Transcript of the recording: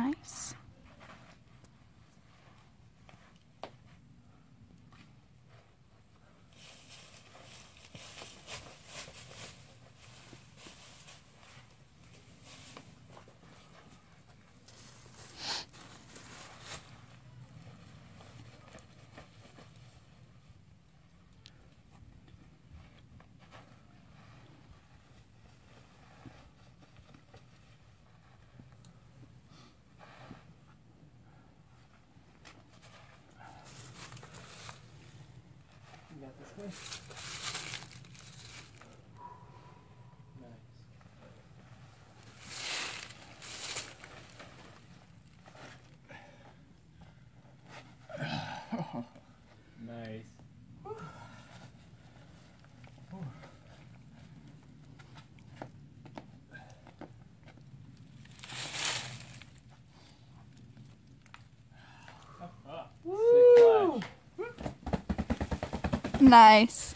Nice. You got this way. Nice. Nice. Nice.